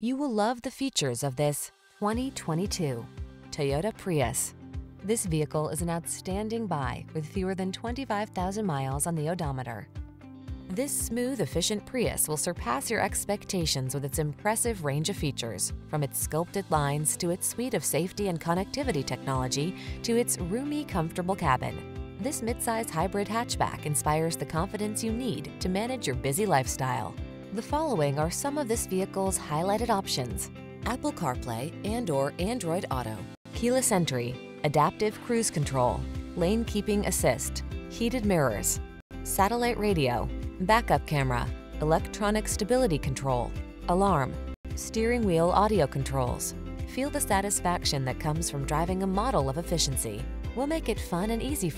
You will love the features of this 2022 Toyota Prius. This vehicle is an outstanding buy with fewer than 25,000 miles on the odometer. This smooth, efficient Prius will surpass your expectations with its impressive range of features, from its sculpted lines to its suite of safety and connectivity technology to its roomy, comfortable cabin. This midsize hybrid hatchback inspires the confidence you need to manage your busy lifestyle. The following are some of this vehicle's highlighted options. Apple CarPlay and or Android Auto, keyless entry, adaptive cruise control, lane keeping assist, heated mirrors, satellite radio, backup camera, electronic stability control, alarm, steering wheel audio controls. Feel the satisfaction that comes from driving a model of efficiency. We'll make it fun and easy for